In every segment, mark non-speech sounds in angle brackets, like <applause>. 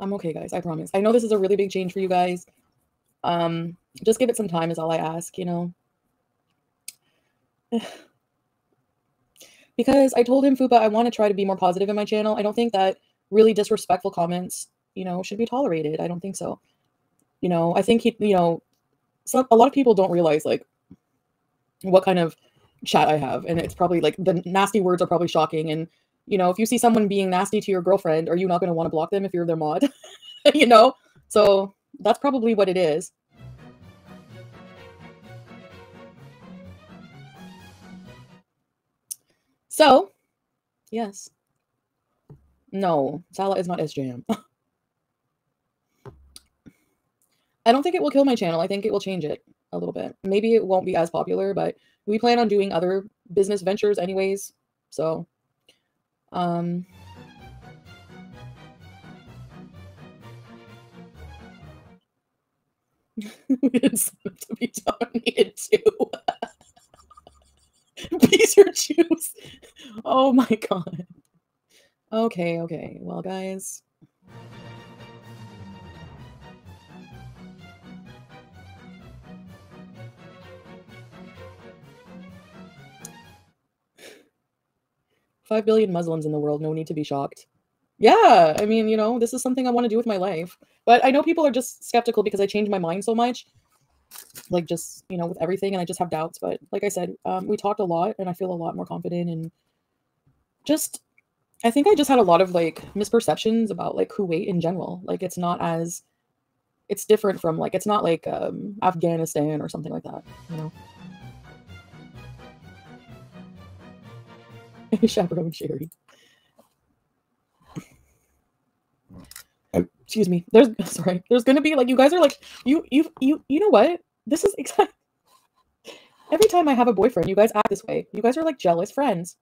I'm okay, guys. I promise. I know this is a really big change for you guys. Um, just give it some time is all I ask, you know. <sighs> because I told him Fupa I want to try to be more positive in my channel. I don't think that really disrespectful comments, you know, should be tolerated. I don't think so. You know, I think he, you know, some a lot of people don't realize like what kind of chat I have, and it's probably like the nasty words are probably shocking. And you know, if you see someone being nasty to your girlfriend, are you not going to want to block them if you're their mod? <laughs> you know, so that's probably what it is. So, yes. No, Salah is not SJM. <laughs> I don't think it will kill my channel. I think it will change it a little bit. Maybe it won't be as popular, but we plan on doing other business ventures anyways. So, um, <laughs> we didn't to be donated to. Peas <laughs> or juice. Oh my god. Okay, okay. Well, guys. Five billion Muslims in the world, no need to be shocked. Yeah, I mean, you know, this is something I want to do with my life. But I know people are just skeptical because I changed my mind so much. Like just, you know, with everything and I just have doubts. But like I said, um, we talked a lot and I feel a lot more confident and just I think I just had a lot of like misperceptions about like Kuwait in general. Like it's not as it's different from like it's not like um Afghanistan or something like that, you know. <laughs> Chaperone Sherry. Excuse me. There's <laughs> sorry. There's gonna be like you guys are like you you you you know what? This is exactly <laughs> every time I have a boyfriend, you guys act this way. You guys are like jealous friends.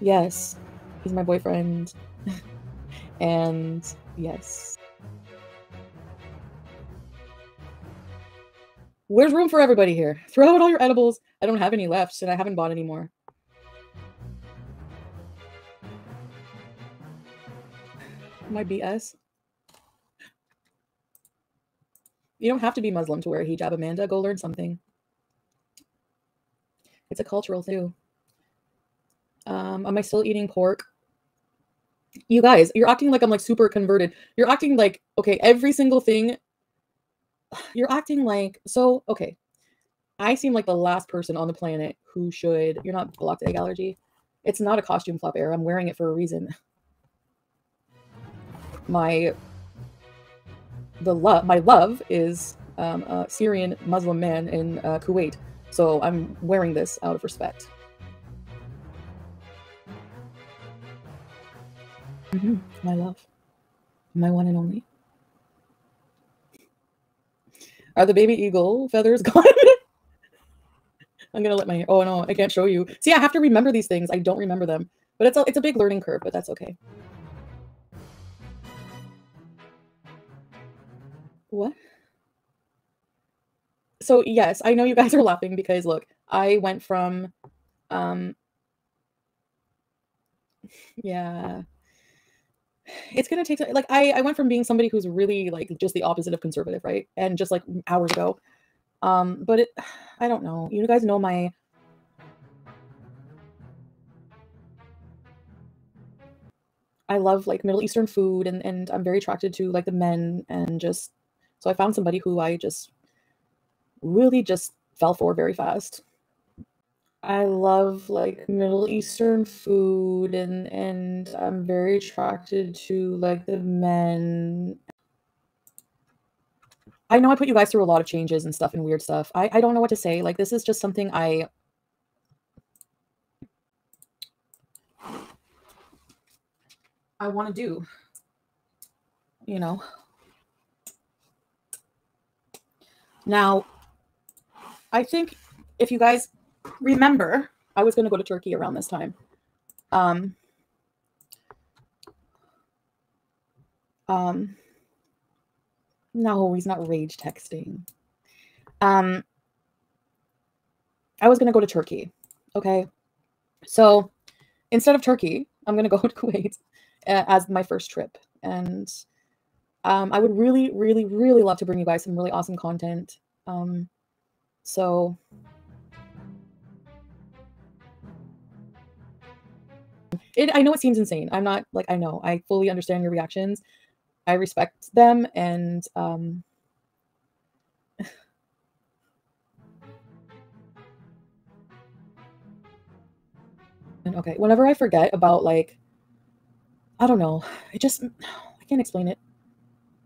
yes, he's my boyfriend. and yes. Where's room for everybody here? Throw out all your edibles. I don't have any left, and I haven't bought any more. My BS. You don't have to be Muslim to wear a hijab, Amanda. Go learn something. It's a cultural thing. Um, am I still eating pork? You guys, you're acting like I'm like super converted. You're acting like, okay, every single thing. You're acting like, so, okay. I seem like the last person on the planet who should, you're not blocked egg allergy. It's not a costume flop air. I'm wearing it for a reason. My, the love, my love is um, a Syrian Muslim man in uh, Kuwait. So I'm wearing this out of respect. Mm-hmm. My love. My one and only. Are the baby eagle feathers <laughs> gone? I'm gonna let my oh no, I can't show you. See, I have to remember these things. I don't remember them. But it's a it's a big learning curve, but that's okay. What? So yes, I know you guys <laughs> are laughing because look, I went from um <laughs> yeah it's gonna take like I I went from being somebody who's really like just the opposite of conservative, right? And just like hours ago. Um, but it <sighs> I don't know. You guys know my I love like Middle Eastern food and and I'm very attracted to like the men and just so I found somebody who I just really just fell for very fast. I love like Middle Eastern food and and I'm very attracted to like the men. I know I put you guys through a lot of changes and stuff and weird stuff. I, I don't know what to say. Like this is just something I I want to do. You know. Now, I think if you guys remember, I was going to go to Turkey around this time. Um, um, no, he's not rage texting. Um, I was going to go to Turkey. Okay. So instead of Turkey, I'm gonna go <laughs> to Kuwait uh, as my first trip, and um, I would really, really, really love to bring you guys some really awesome content. Um, so it, I know it seems insane. I'm not like I know I fully understand your reactions. I respect them, and um, <sighs> okay, whenever I forget about like, I don't know, it just <sighs> I can't explain it.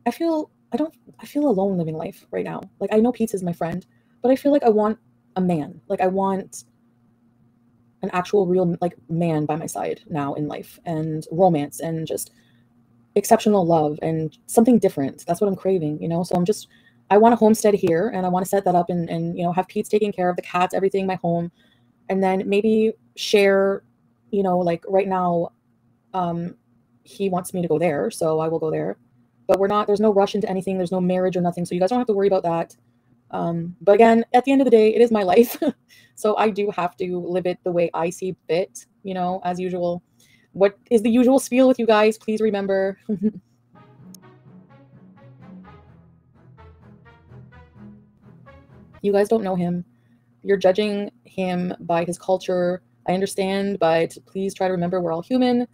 I feel I don't I feel alone living life right now. Like I know is my friend, but I feel like I want a man. Like I want an actual real like man by my side now in life and romance and just exceptional love and something different. That's what I'm craving, you know? So I'm just I want a homestead here and I want to set that up and and you know have Pete's taking care of the cats, everything, my home, and then maybe share, you know, like right now, um, he wants me to go there, so I will go there but we're not there's no rush into anything there's no marriage or nothing so you guys don't have to worry about that um, but again at the end of the day it is my life. <laughs> So i do have to live it the way i see fit you know as usual. What is the usual spiel with you guys? Please remember. <laughs> You guys don't know him. You're judging him by his culture. I understand but please try to remember we're all human.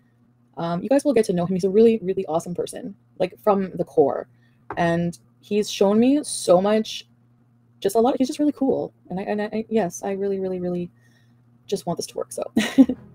Um, you guys will get to know him. He's a really, really awesome person, like from the core. And he's shown me so much, just a lot. He's just really cool. And I, and I, yes, I really, really, really just want this to work. So <laughs>